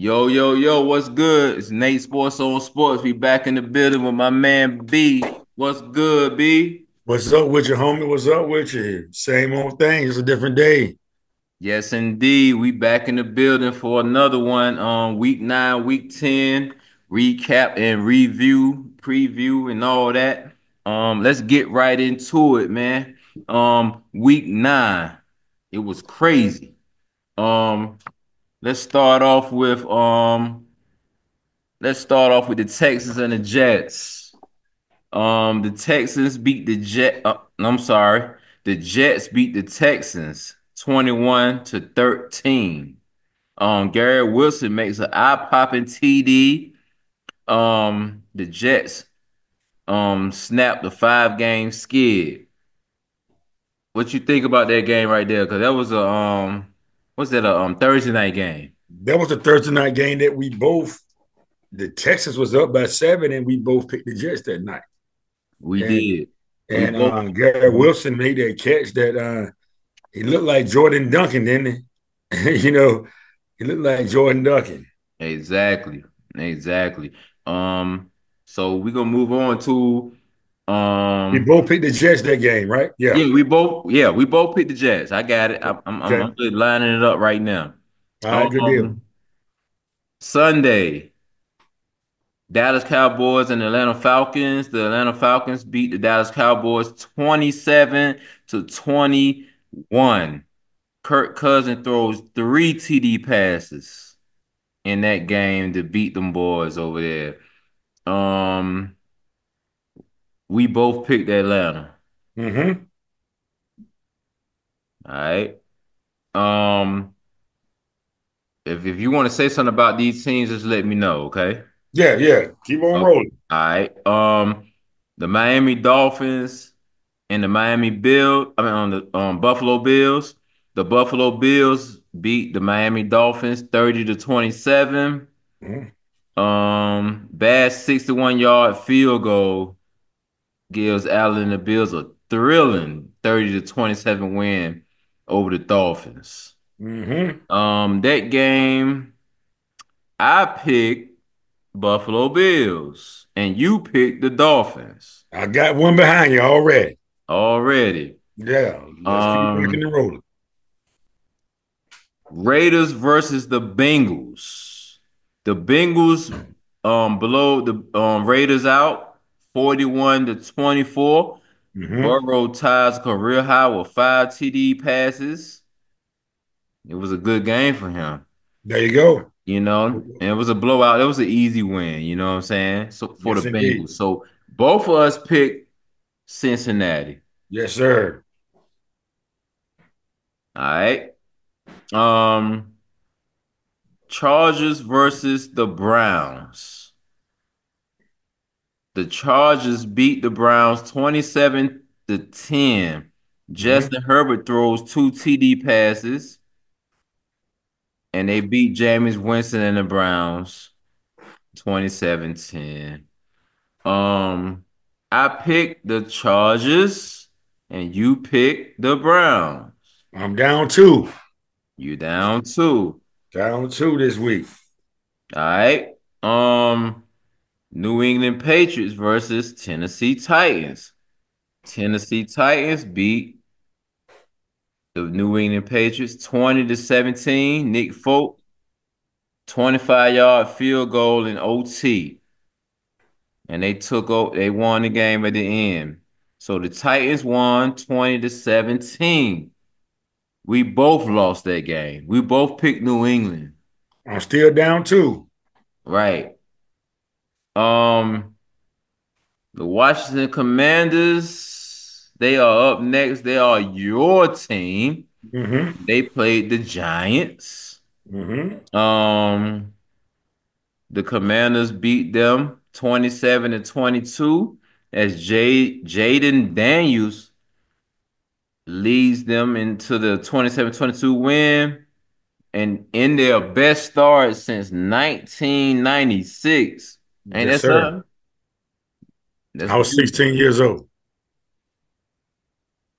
Yo, yo, yo, what's good? It's Nate Sports on Sports. We back in the building with my man B. What's good, B? What's up with you, homie? What's up with you? Same old thing. It's a different day. Yes, indeed. We back in the building for another one. Um, week nine, week ten, recap and review, preview, and all that. Um, let's get right into it, man. Um, week nine, it was crazy. Um, let's start off with um, let's start off with the Texans and the Jets. Um, the Texans beat the Jet. Uh, I'm sorry, the Jets beat the Texans 21 to 13. Um, Garrett Wilson makes an eye-popping TD. Um, the Jets um snapped the five-game skid. What you think about that game right there? Because that was a um, what's that a um Thursday night game? That was a Thursday night game that we both. The Texas was up by seven, and we both picked the Jets that night. We And did. And both, uh, Garrett Wilson made that catch that uh, he looked like Jordan Duncan, didn't he? you know, he looked like Jordan Duncan. exactly, exactly. Um, so we're gonna move on to We um. both picked the Jets that game, right? Yeah. Yeah, we both yeah, we both picked the Jets. I got it. I'm I'm I'm Okay. I'm just lining it up right now. All right. Good deal. Um Sunday, Dallas Cowboys and Atlanta Falcons. The Atlanta Falcons beat the Dallas Cowboys 27 to 21. Kirk Cousin throws three TD passes in that game to beat them boys over there. Um, we both picked Atlanta. Mm-hmm. All right. Um, if if you want to say something about these teams, just let me know, okay? Yeah. Yeah. Keep on Okay. rolling. All right. Um, the Miami Dolphins and the Miami Bill, I mean on the um Buffalo Bills. The Buffalo Bills beat the Miami Dolphins 30 to 27. Mhm. Um, bad 61 yard field goal gives Allen and the Bills a thrilling 30 to 27 win over the Dolphins. Mm-hmm. Um, that game, I picked Buffalo Bills, and you picked the Dolphins I got one behind you already. already. Yeah. Let's keep Um, rolling. Raiders versus the Bengals. The Bengals um below the um Raiders out 41 to 24. Mm-hmm. Burrow ties career high with five TD passes. It was a good game for him, There you go. you know, and it was a blowout. It was an easy win, you know what I'm saying? So for Yes, the indeed. Bengals. So both of us picked Cincinnati. Yes, sir. All right. Um Chargers versus the Browns. The Chargers beat the Browns 27 to 10. Justin Herbert throws two TD passes, and they beat Jameis Winston and the Browns 27-10. Um, I picked the Chargers, and you picked the Browns. I'm down two. You down two. Down two this week. All right. Um, New England Patriots versus Tennessee Titans. Tennessee Titans beat the New England Patriots 20 to 17. Nick Folk, 25 yard field goal in OT. And they took o- they won the game at the end. So the Titans won 20 to 17. We both lost that game. We both picked New England. I'm still down two. Right. Um the Washington Commanders, they are up next. They are your team. Mm-hmm. They played the Giants. Mm-hmm. Um, the Commanders beat them 27 to 22 as Jay Jayden Daniels leads them into the 27-22 win and in their best start since 1996. Ain't Yes, that sir. something? That's I was 16 years old.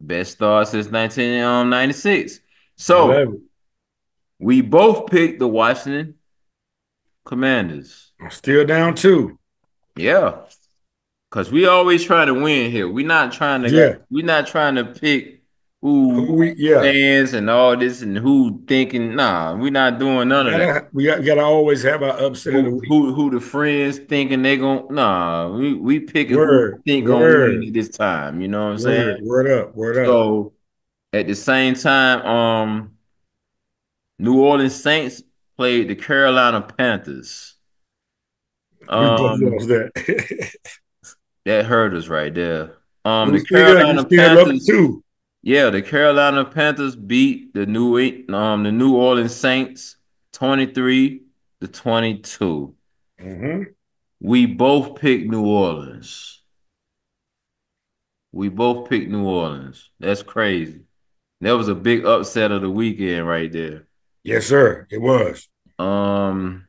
best start since 1996. Um, so we both picked the Washington Commanders. I'm still down two. Yeah. Cause we always try to win here. We're not trying to Yeah. we're not trying to pick who Who we yeah. fans and all this and who thinking, nah, we're not doing none We of that. gotta, we gotta, gotta always have our upset Who, who who the friends thinking they gon' nah, we we picking who Word, we think gonna win this time. You know what I'm saying? Word, word up, word up. So at the same time, um, New Orleans Saints played the Carolina Panthers. Um, that. that hurt us right there. Um, the Carolina Panthers, two. Yeah, the Carolina Panthers beat the New um the New Orleans Saints 23 to 22. Mm-hmm. We both picked New Orleans. We both picked New Orleans. That's crazy. That was a big upset of the weekend right there. Yes, sir. It was. Um,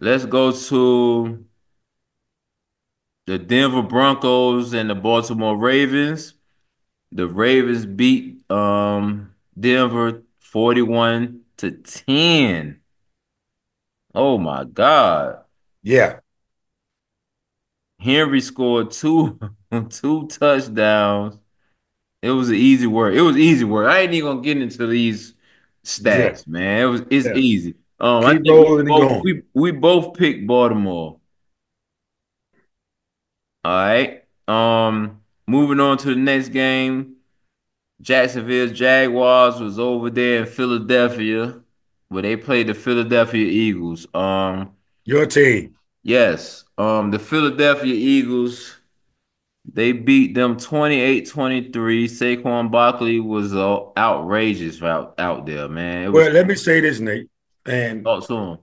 let's go to the Denver Broncos and the Baltimore Ravens. The Ravens beat um Denver 41 to 10. Oh my God. Yeah. Henry scored two two touchdowns. It was an easy work. It was easy work. I ain't even gonna get into these Yeah. stats, man. It was it's Yeah. easy. Um, I think we both we, we both picked Baltimore. All right. Um, moving on to the next game. Jacksonville Jaguars was over there in Philadelphia, where they played the Philadelphia Eagles. Um, Your team. yes. Um, the Philadelphia Eagles, they beat them 28-23. Saquon Barkley was uh, outrageous out, out there, man. It was Well, let me say this, Nate, and talk to him.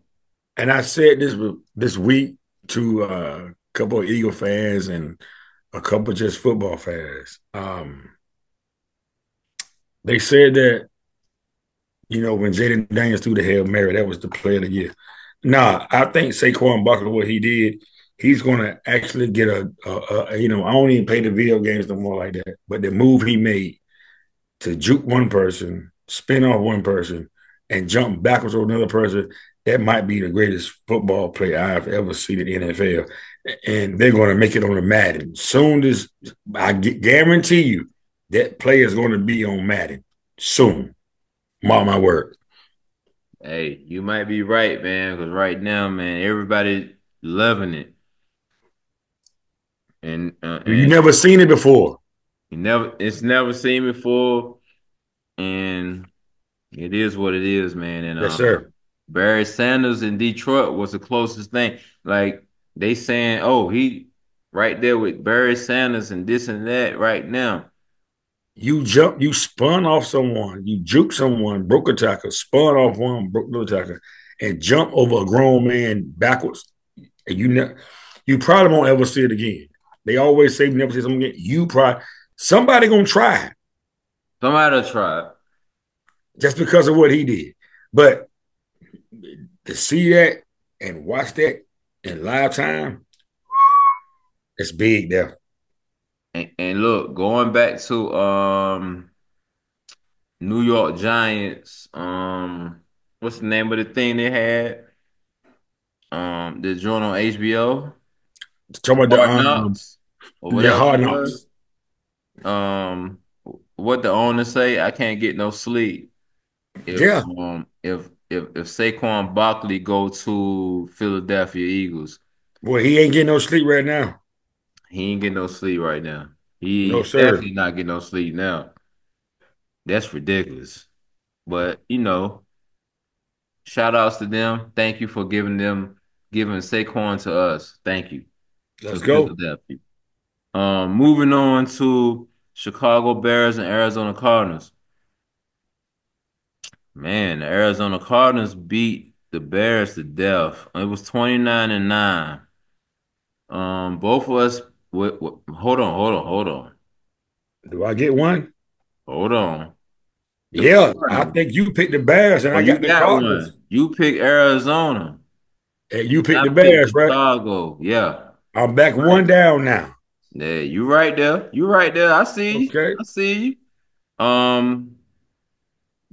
and I said this this week to uh, a couple of Eagle fans and a couple just football fans. Um, they said that you know when Jayden Daniels threw the hail mary, that was the play of the year. Nah, I think Saquon Barkley, what he did, he's going to actually get a, a, a, you know I don't even play the video games no more like that, but the move he made to juke one person, spin off one person, and jump backwards on another person, that might be the greatest football play I've ever seen in the NFL. And they're going to make it on the Madden. Soon as I guarantee you that play is going to be on Madden soon. Mark my word. Hey, you might be right, man, because right now, man, everybody loving it. And, uh, and You never seen it before. You never it's never seen before. And it is what it is, man. And Yes, um, sir. Barry Sanders in Detroit was the closest thing. Like they saying, oh, he right there with Barry Sanders and this and that right now. You jump, you spun off someone, you juke someone, broke a tackle, spun off one, broke the tackle, and jump over a grown man backwards. And you ne- you probably won't ever see it again. They always say never see something again. You probably somebody gonna try Somebody try. just because of what he did. But to see that and watch that in live time, it's big there. And, and look, going back to um New York Giants, um, what's the name of the thing they had? Um, the joint on HBO, Talking about Hard the um, or yeah, hard knocks. Um, what the owner say? I can't get no sleep. If Yeah. um if if if Saquon Barkley go to Philadelphia Eagles, Boy, he ain't getting no sleep right now. he ain't getting no sleep right now. He No, definitely not getting no sleep now. That's ridiculous. But you know, shout outs to them. Thank you for giving them giving Saquon to us. Thank you. Let's go. Philadelphia. Um, moving on to Chicago Bears and Arizona Cardinals. Man, the Arizona Cardinals beat the Bears to death. It was 29 and 9. Um, both of us wait, wait, hold on, hold on, hold on. Do I get one? Hold on. The Yeah, I Cardinals. think you picked the Bears and Oh, I you got the got Cardinals. one. You picked Arizona. And you picked I the picked Bears, right? Chicago. Yeah. I'm back one down now. Yeah, you right there. You right there. I see you. Okay. I see you. Um,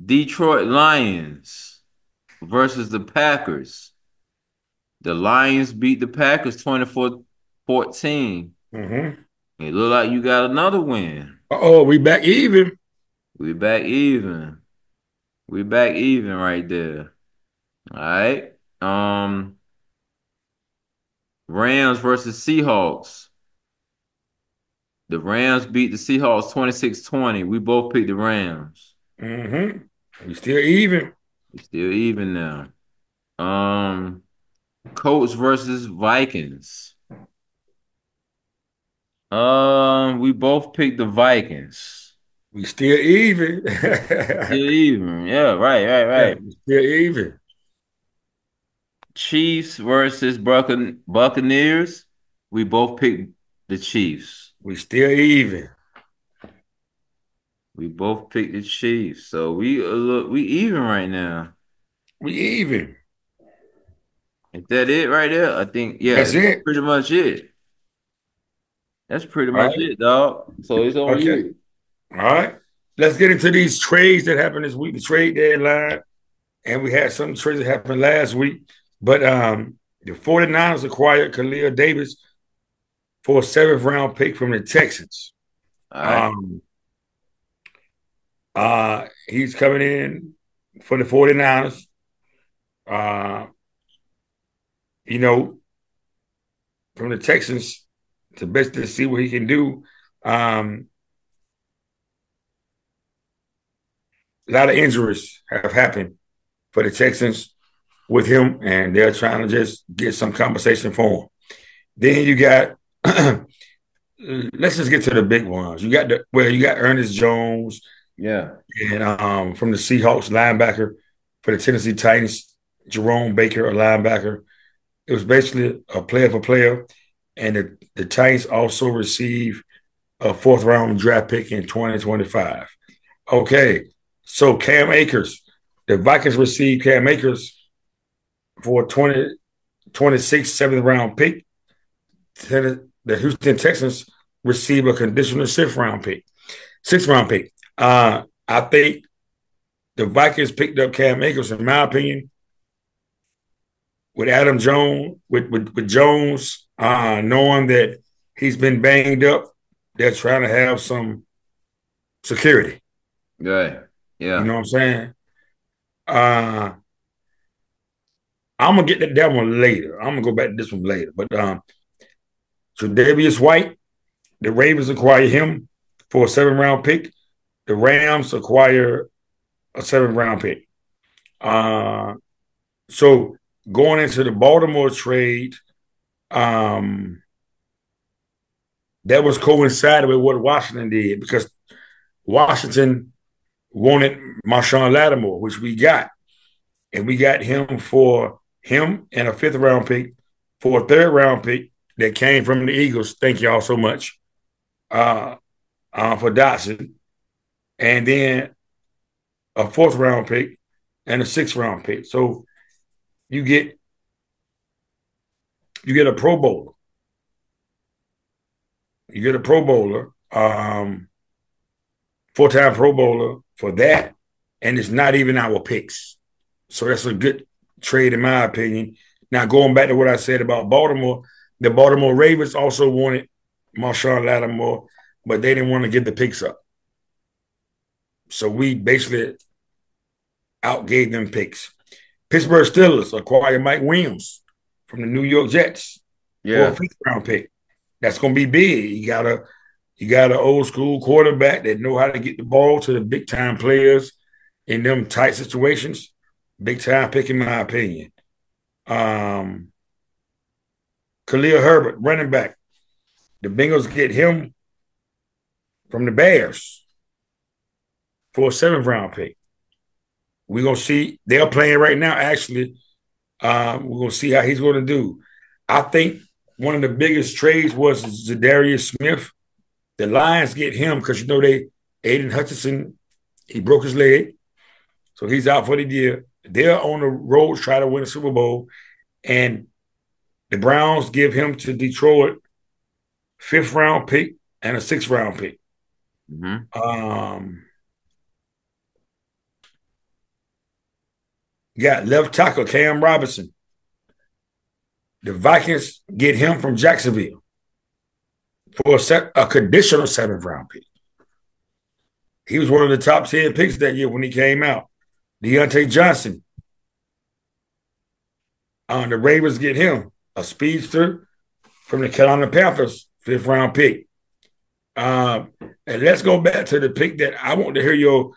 Detroit Lions versus the Packers. The Lions beat the Packers 24 14. Mm-hmm. It look like you got another win. Oh, we back even. We back even. We back even right there. All right. Um Rams versus Seahawks. The Rams beat the Seahawks 26-20. We both picked the Rams. Mm-hmm. We still even. We still even now. Um Colts versus Vikings. Um, we both picked the Vikings. We still even. still even. Yeah, right, right, right. Yeah, still even. Chiefs versus Buccane- Buccaneers. We both picked the Chiefs. We still even. We both picked the Chiefs. So we uh, look we even right now. We even. Is that it right there? I think yeah. That's it. Pretty much it. That's pretty much right. it, dog. So it's on Okay. you. All right. Let's get into these trades that happened this week, the trade deadline. And we had some trades that happened last week. But um, the 49ers acquired Khalil Davis for a seventh round pick from the Texans. All right. Um, uh, he's coming in for the 49ers. Uh, you know, from the Texans to best to see what he can do. Um, a lot of injuries have happened for the Texans with him, and they're trying to just get some compensation for him. Then you got, let's just get to the big ones. You got the well, you got Ernest Jones, yeah. and um, from the Seahawks, linebacker for the Tennessee Titans, Jerome Baker, a linebacker. It was basically a player for player, and the, the Titans also receive a fourth round draft pick in 2025. Okay, so Cam Akers, the Vikings received Cam Akers for a 20, 26 seventh round pick. The Houston Texans receive a conditional sixth round pick, sixth round pick. Uh, I think the Vikings picked up Cam Akers, in my opinion, with Aaron Jones, with with, with Jones, uh, knowing that he's been banged up, they're trying to have some security. Good. Yeah. You know what I'm saying? Uh I'm gonna get that, that one later. I'm gonna go back to this one later. But um Tre'Davious White, the Ravens acquire him for a seven round pick. The Rams acquire a seven round pick. Uh so going into the Baltimore trade, um that was coincided with what Washington did because Washington wanted Marshon Lattimore, which we got. And we got him for him and a fifth round pick for a third round pick that came from the Eagles. Thank y'all so much. Uh, uh, for Dotson. And then a fourth round pick and a sixth round pick. So you get you get a pro bowler. You get a pro bowler, um, four-time pro bowler for that, and it's not even our picks. So that's a good trade, in my opinion. Now, going back to what I said about Baltimore, the Baltimore Ravens also wanted Marshon Lattimore, but they didn't want to give the picks up. So we basically outgave them picks. Pittsburgh Steelers acquired Mike Williams from the New York Jets Yeah. for a fifth round pick. That's gonna be big. You got a you got an old school quarterback that know how to get the ball to the big time players in them tight situations. Big time pick, in my opinion. Um, Khalil Herbert, running back. The Bengals get him from the Bears for a seventh round pick. We're gonna see they're playing right now. Actually, um, we're gonna see how he's gonna do. I think one of the biggest trades was Za'Darius Smith. The Lions get him because you know they Aidan Hutchinson, he broke his leg, so he's out for the year. They're on the road to try to win a Super Bowl, and the Browns give him to Detroit, fifth round pick and a sixth round pick. Mm-hmm. Um, got left tackle Cam Robinson. the Vikings get him from Jacksonville for a, set, a conditional seventh round pick. He was one of the top 10 picks that year when he came out. Diontae Johnson. Uh, the Ravens get him, a speedster from the Carolina Panthers, fifth round pick. Um, and let's go back to the pick that I want to hear your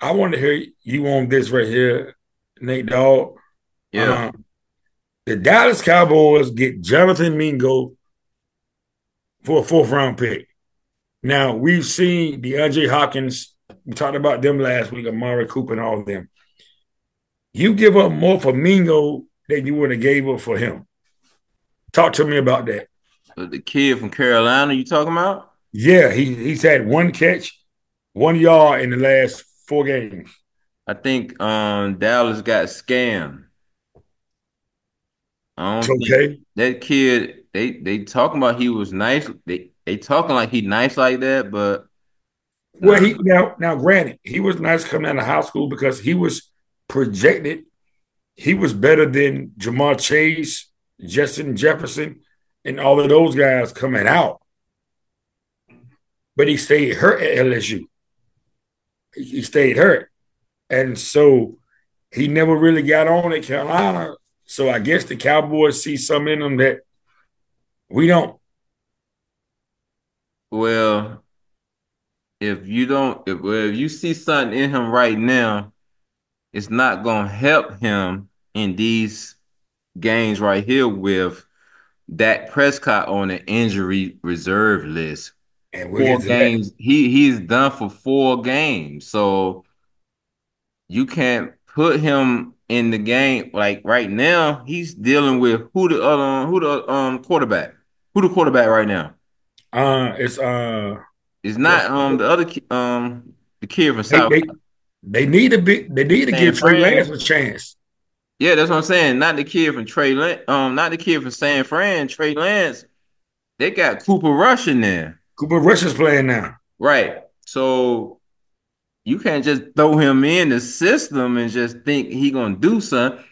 I want to hear you on this right here, Nate Dogg. Yeah. Um, the Dallas Cowboys get Jonathan Mingo for a fourth round pick. Now we've seen DeAndre Hopkins. We talked about them last week, Amari Cooper and all of them. You give up more for Mingo than you would have gave up for him. Talk to me about that. The kid from Carolina, you talking about? Yeah, he he's had one catch, one yard in the last four games. I think um Dallas got scammed. I don't okay. that kid they they talking about he was nice. They they talking like he nice like that, but well, he now now granted he was nice coming out of high school because he was projected. He was better than Ja'Marr Chase, Justin Jefferson, and all of those guys coming out. But he stayed hurt at LSU he stayed hurt. And so he never really got on at Carolina. So I guess the Cowboys see some in him that we don't. Well, if you don't, if, if you see something in him right now, it's not going to help him in these games right here with Dak Prescott on the injury reserve list. And four games. That. He he's done for four games. So you can't put him in the game like right now. He's dealing with who the other who the um quarterback. Who the quarterback right now? Uh, it's uh, it's not um the other um the kid from South. They, they, need to be. They need to San give Trey Lance a chance. Yeah, that's what I'm saying. Not the kid from Trey Lance. Um, not the kid from San Fran. Trey Lance. They got Cooper Rush in there. Cooper Rush is playing now. Right. So you can't just throw him in the system and just think he gonna do something.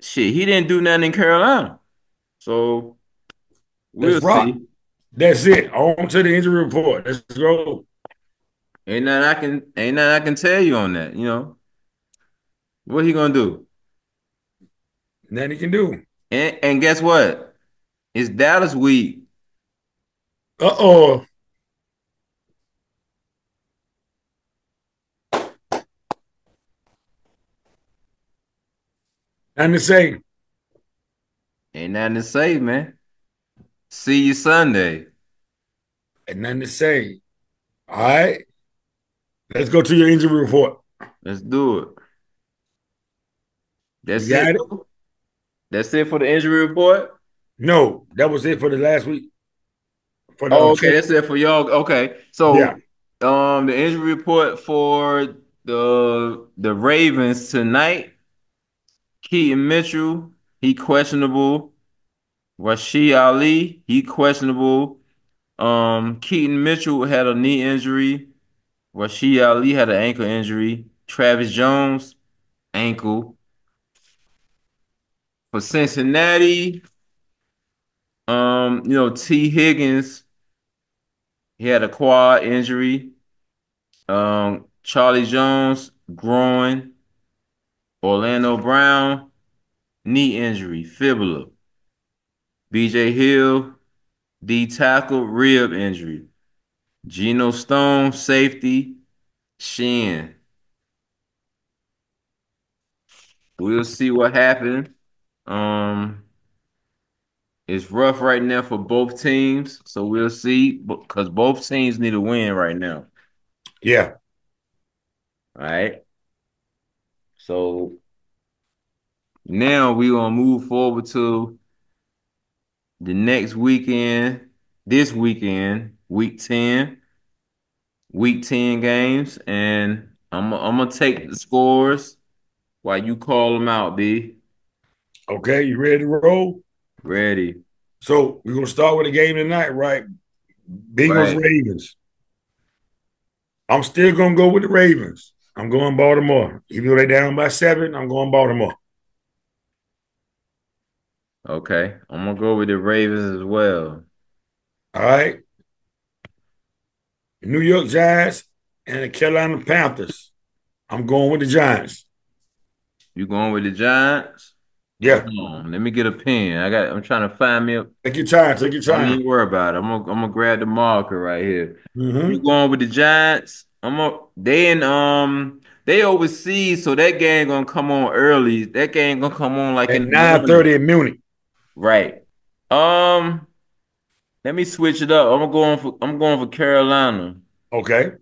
Shit, he didn't do nothing in Carolina. So we'll That's see. That's it. On to the injury report. Let's go. Ain't nothing I can ain't nothing I can tell you on that, you know. What he gonna do? Nothing he can do. And and guess what? It's Dallas week. Uh oh. Nothing to say. Ain't nothing to say, man. See you Sunday. Ain't nothing to say. All right. Let's go to your injury report. Let's do it. That's it. it. That's it for the injury report? No, that was it for the last week. For the oh, okay, that's it for y'all. Okay, so yeah. um, the injury report for the the Ravens tonight. Keaton Mitchell, he questionable. Rasheen Ali, he questionable. Um, Keaton Mitchell had a knee injury. Rasheen Ali had an ankle injury. Travis Jones, ankle. For Cincinnati, um, you know, Tee Higgins he had a quad injury. Um, Charlie Jones, groin. Orlando Brown, knee injury, fibula. BJ Hill, D tackle, rib injury. Geno Stone, safety, shin. We'll see what happens. Um, it's rough right now for both teams, so we'll see. Because both teams need a win right now. Yeah. All right. So now we're gonna move forward to the next weekend. This weekend, week ten, week ten games, and I'm I'm gonna take the scores while you call them out, B. Okay, you ready to roll? Ready. So we're gonna start with the game tonight, right? Bengals right. Ravens. I'm still gonna go with the Ravens. I'm going Baltimore. Even though they're down by seven, I'm going Baltimore. Okay. I'm gonna go with the Ravens as well. All right. New York Giants and the Carolina Panthers. I'm going with the Giants. You going with the Giants? Yeah. On. Let me get a pen. I got I'm trying to find me a Take your time. Take your time. don't worry about it. I'm gonna I'm gonna grab the marker right here. Mm-hmm. You going with the Giants? I'm gonna they in um they overseas, so that game gonna come on early. That game gonna come on like At in the 9:30 in Munich. Right. Um, let me switch it up. I'm going for I'm going for Carolina. Okay.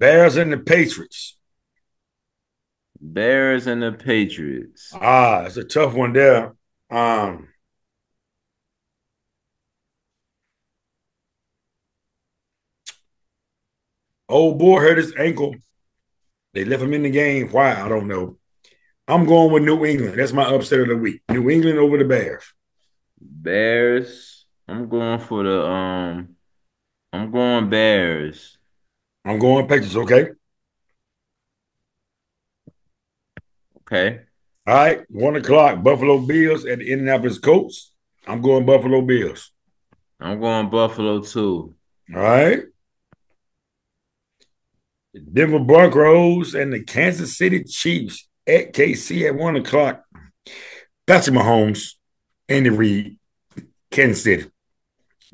Bears and the Patriots. Bears and the Patriots. Ah, it's a tough one there. Um, old boy hurt his ankle. They left him in the game. Why? I don't know. I'm going with New England. That's my upset of the week. New England over the Bears. Bears. I'm going for the um I'm going Bears. I'm going Patriots. Okay. Okay. All right. One o'clock. Buffalo Bills at the Indianapolis Colts. I'm going Buffalo Bills. I'm going Buffalo too. All right. Denver Broncos and the Kansas City Chiefs at KC at one o'clock. Patrick Mahomes, Andy Reid, Kansas City.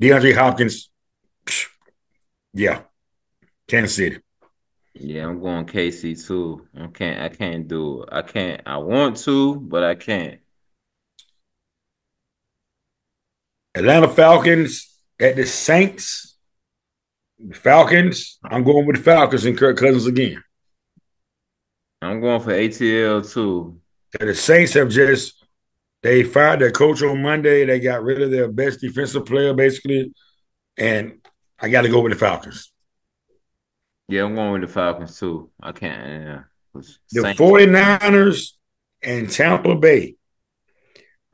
DeAndre Hopkins. Yeah. Kansas City. Yeah, I'm going KC too. I can't I can't do it. I can't I want to, but I can't. Atlanta Falcons at the Saints. Falcons. I'm going with the Falcons and Kirk Cousins again. I'm going for ATL too. And the Saints have just they fired their coach on Monday. They got rid of their best defensive player, basically. And I got to go with the Falcons. Yeah, I'm going with the Falcons too. I can't. Yeah. The Saints. 49ers and Tampa Bay.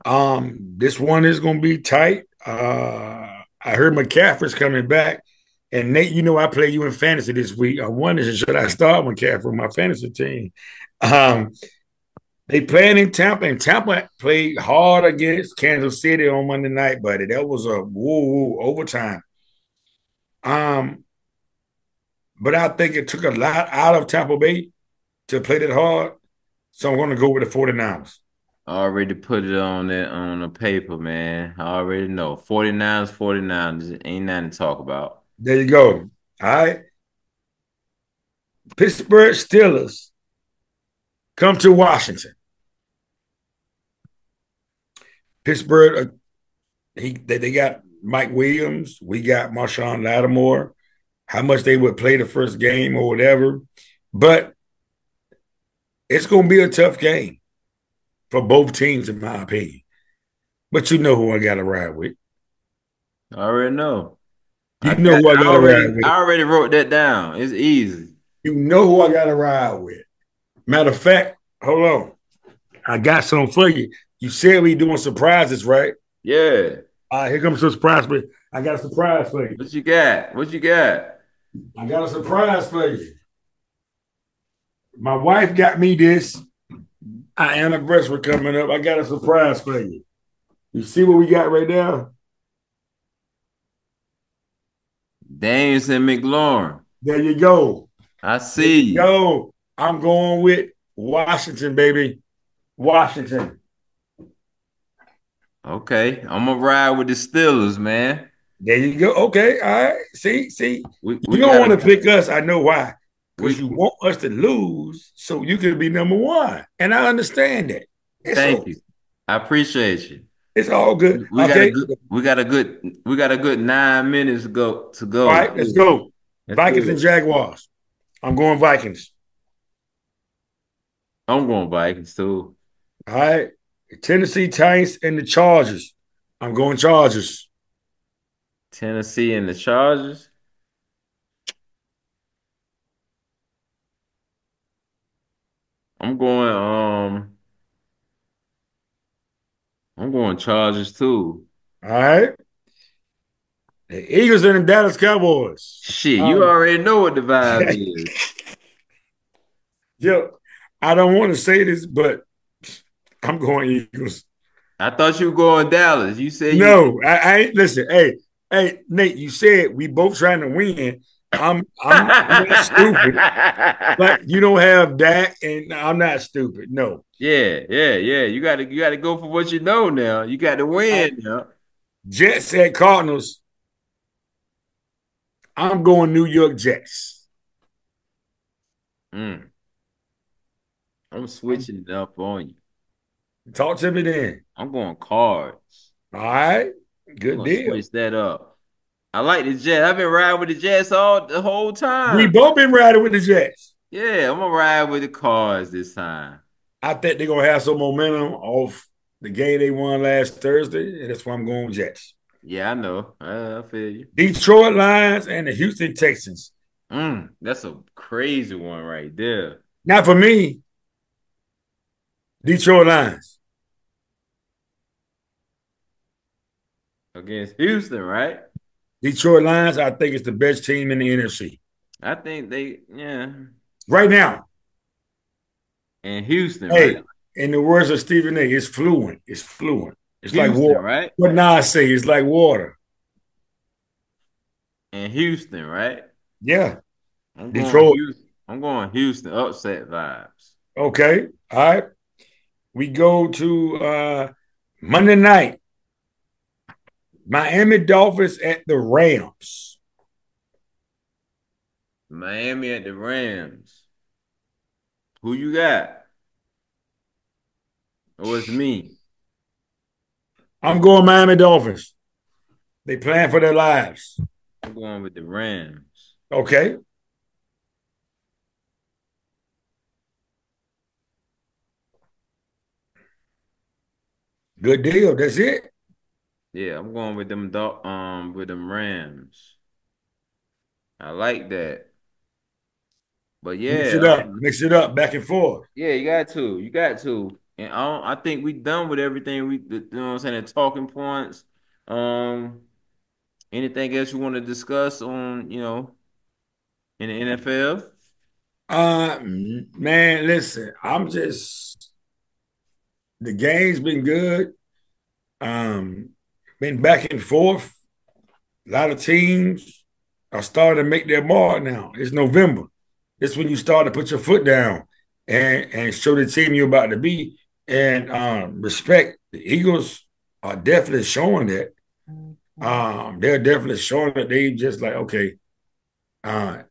Um, this one is going to be tight. Uh, I heard McCaffrey's coming back. And Nate, you know I play you in fantasy this week. I wonder should I start McCaffrey for my fantasy team? Um, they playing in Tampa, and Tampa played hard against Kansas City on Monday night, buddy. That was a woo woo overtime. Um, but I think it took a lot out of Tampa Bay to play that hard. So I'm going to go with the 49ers. I already put it on that on the paper, man. I already know. 49ers, 49ers. Ain't nothing to talk about. There you go. All right. Pittsburgh Steelers come to Washington. Pittsburgh, uh, he they, they got Mike Williams. We got Marshon Lattimore. How much they would play the first game or whatever, but it's going to be a tough game for both teams, in my opinion. But you know who I got to ride with. I already know. You I, know who I got to already, ride with. I already wrote that down. It's easy. You know who I got to ride with. Matter of fact, hold on. I got something for you. You said we doing surprises, right? Yeah. All right, here comes a surprise for you. I got a surprise for you. What you got? What you got? I got a surprise for you. My wife got me this. Our anniversary coming up. I got a surprise for you. You see what we got right now? Danielson McLaurin. There you go. I see you. Yo, I'm going with Washington, baby. Washington. Okay. I'm gonna ride with the Steelers, man. There you go. Okay. All right. See, see. We, You don't want to pick us. I know why. Because you want us to lose so you can be number one. And I understand that. It's Thank you. I appreciate you. It's all good. We got okay. a good we got a good we got a good nine minutes to go to go. All right, let's go. Let's Vikings do and. Jaguars. I'm going Vikings. I'm going Vikings too. All right. Tennessee Titans and the Chargers. I'm going Chargers. Tennessee and the Chargers. I'm going um I'm going Chargers too. All right. The Eagles and the Dallas Cowboys. Shit, you Um, already know what the vibe is. Yo, I don't want to say this, but I'm going Eagles. I thought you were going Dallas. You said no. I, I ain't listen. Hey, hey, Nate. You said we both trying to win. I'm I'm, I'm not stupid. But you don't have that, and I'm not stupid. No. Yeah, yeah, yeah. You got to you got to go for what you know now. You got to win now. Jets at Cardinals. I'm going New York Jets. Mm. I'm switching it up on you. Talk to me then. I'm going cards. All right. Good deal. Switch that up. I like the Jets. I've been riding with the Jets all the whole time. We both been riding with the Jets. Yeah, I'm gonna ride with the cards this time. I think they're gonna have some momentum off the game they won last Thursday, and that's why I'm going Jets. Yeah, I know. I feel you. Detroit Lions and the Houston Texans. Mm, that's a crazy one right there. Not for me. Detroit Lions. Against Houston, right? Detroit Lions, I think it's the best team in the NFC. I think they, yeah. Right now. In Houston, hey, right? in the words of Stephen A, it's fluent. It's fluent. It's Houston, like water. right? What Nas say, it's like water. In Houston, right? Yeah. I'm Detroit. Going Houston. I'm going Houston upset vibes. Okay. All right. We go to uh Monday night. Miami Dolphins at the Rams. Miami at the Rams. Who you got? Or it's me? I'm going Miami Dolphins. They plan for their lives. I'm going with the Rams. Okay. Good deal. That's it. Yeah, I'm going with them um with them Rams. I like that. But yeah, mix it up, mix it up, back and forth. Yeah, you got to, you got to, and I, I think we done with everything. We, you know, what I'm saying, the talking points. Um, anything else you want to discuss on, you know, in the NFL? Uh, man, listen, I'm just the game's been good. Um, been back and forth. A lot of teams are starting to make their mark now. It's November. It's when you start to put your foot down and and show the team you're about to be and um, respect. The Eagles are definitely showing that. Um, they're definitely showing that they just like okay, uh,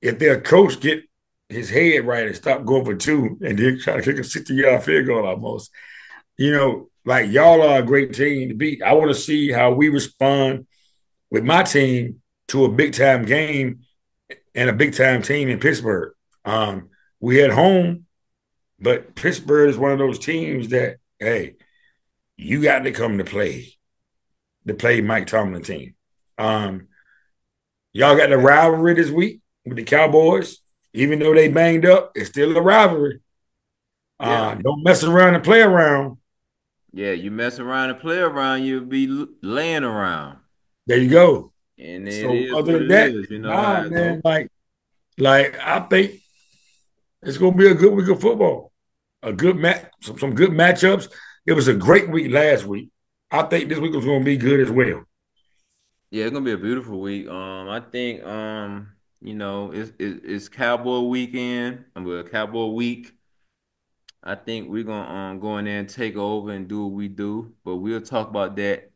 if their coach get his head right and stop going for two and then try to kick a 60 yard field goal almost, you know, like y'all are a great team to beat. I want to see how we respond with my team to a big time game and a big time team in Pittsburgh. Um, we at home, but Pittsburgh is one of those teams that, hey, you got to come to play, to play Mike Tomlin team. Um, y'all got the rivalry this week with the Cowboys. Even though they banged up, it's still a rivalry. Yeah. Uh, don't mess around and play around. Yeah, you mess around and play around, you'll be laying around. There you go. And so other than that, is, you know, nah, man, like, like I think it's gonna be a good week of football. A good match, some, some good matchups. It was a great week last week. I think this week was gonna be good as well. Yeah, it's gonna be a beautiful week. Um, I think um, you know, it's it's, it's Cowboy weekend. I'm a Cowboy week. I think we're gonna um, go in there and take over and do what we do, but we'll talk about that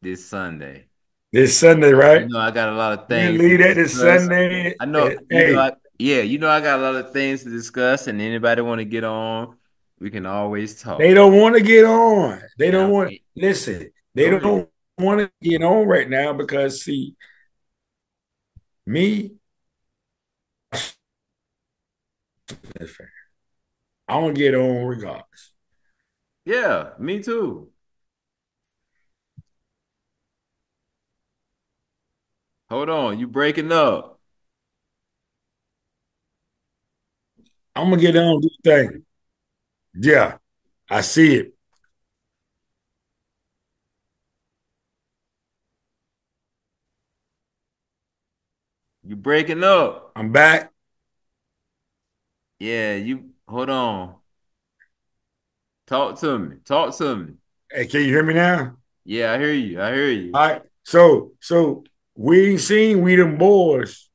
this Sunday. This Sunday, right? You know, I got a lot of things. You lead that this Sunday. I know. Hey. You know I, yeah, you know, I got a lot of things to discuss, and anybody want to get on, we can always talk. They don't want to get on. They yeah, don't want. Listen, they don't, don't want to get on right now because see, me. That's fair. I want to get on regardless. Yeah, me too. Hold on, you breaking up. I'm gonna get on this thing. Yeah, I see it. You breaking up. I'm back. Yeah, you hold on. Talk to me. Talk to me. Hey, can you hear me now? Yeah, I hear you. I hear you. All right. So, so we ain't seen we them boys.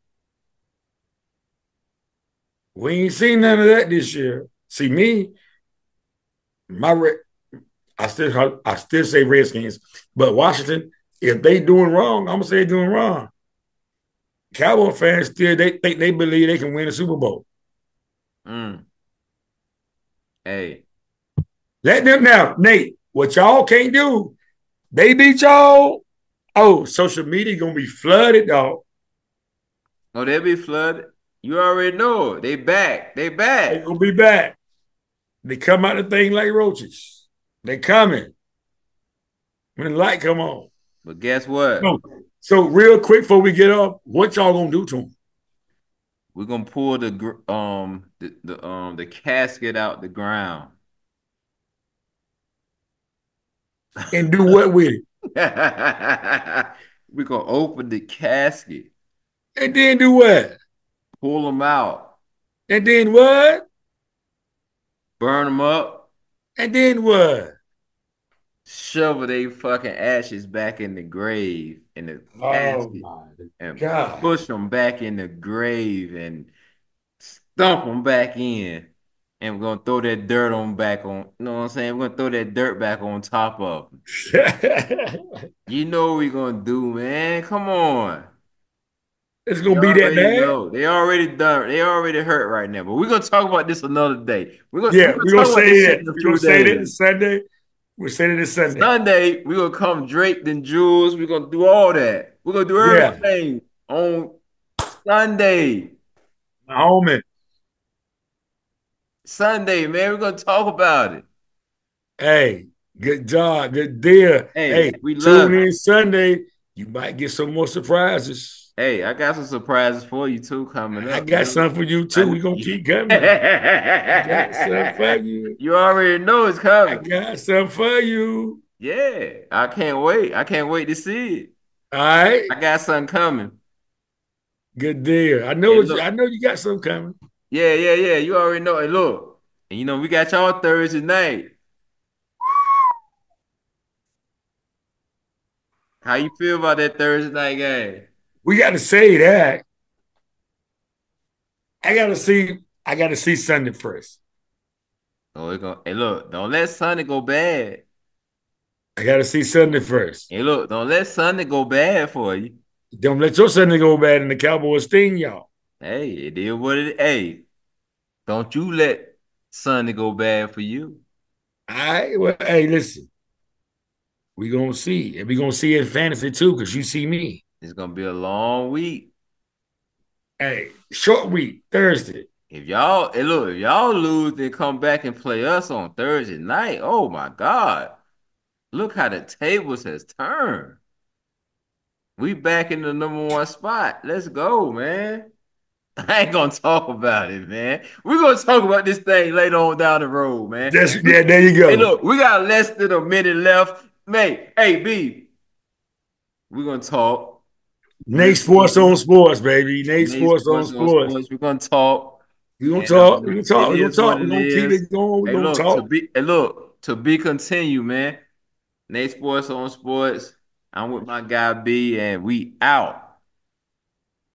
We ain't seen none of that this year. See me, my re- I still I still say Redskins, but Washington, if they doing wrong, I'm gonna say they doing wrong. Cowboy fans still they think they believe they can win a Super Bowl. Mm. Hey. Let them now, Nate. What y'all can't do, they beat y'all. Oh, social media gonna be flooded, dog. Oh, they'll be flooded. You already know They back. They back. They gonna be back. They come out the thing like roaches. They coming. When the light come on. But guess what? So, so real quick before we get up, what y'all gonna do to them? We're gonna pull the um the, the um the casket out the ground. And do what with it? We're gonna open the casket. And then do what? Pull them out. And then what? Burn them up. And then what? Shovel they fucking ashes back in the grave in the oh and God. push them back in the grave and stomp them back in. And we're gonna throw that dirt on back on. You know what I'm saying? We're gonna throw that dirt back on top of them. you know what we're gonna do, man. Come on. It's gonna they be that bad. Know. They already done. They already hurt right now. But we're gonna talk about this another day. We're gonna yeah. We're gonna, we're gonna say that. We're gonna say that Sunday. We're saying it Sunday. Sunday, we're gonna come draped in jewels. We're gonna do all that. We're gonna do everything yeah. on Sunday. My homie. Sunday, man. We're gonna talk about it. Hey, good job, good deal. Hey, hey we tune in Sunday. You might get some more surprises. Hey, I got some surprises for you too coming up. I got some for you too. We're gonna keep coming. I got some for you. You already know it's coming. I got some for you. Yeah, I can't wait. I can't wait to see it. All right. I got something coming. Good deal. I know. Hey, I know you got something coming. Yeah, yeah, yeah. You already know. Hey, look, and you know we got y'all Thursday night. How you feel about that Thursday night game? We got to say that. I got to see. I got to see Sunday first. Oh, going hey, look! Don't let Sunday go bad. I got to see Sunday first. Hey, look! Don't let Sunday go bad for you. Don't let your Sunday go bad, in the Cowboys sting y'all. Hey, it is what it. Hey, don't you let Sunday go bad for you. All right. Well, hey, listen. We gonna see, and we gonna see it in fantasy too, because you see me. It's gonna be a long week. Hey, short week, Thursday. If y'all, hey, look, if y'all lose then come back and play us on Thursday night, oh my God, look how the tables has turned. We back in the number one spot. Let's go, man. I ain't gonna talk about it, man. We're gonna talk about this thing later on down the road, man. Yes, yeah, there you go. Hey, look, we got less than a minute left. Mate, hey B, we're gonna talk. Nate Sports on Sports, baby. Nate, Nate Sports, Sports, on Sports. sports. We're gonna talk. We're gonna talk. We're gonna talk. We're gonna talk. We're gonna keep it going. We're hey, gonna look, talk. To be, hey, look, to be continued, man. Nate Sports on Sports. I'm with my guy B, and we out.